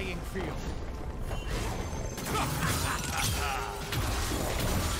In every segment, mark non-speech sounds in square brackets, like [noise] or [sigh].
playing field. [laughs]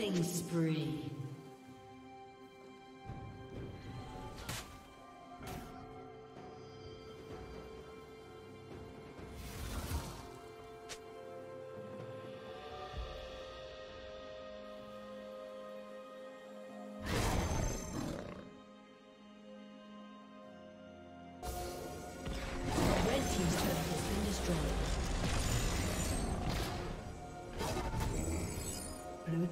Killing spree.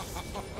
Ha ha ha ha!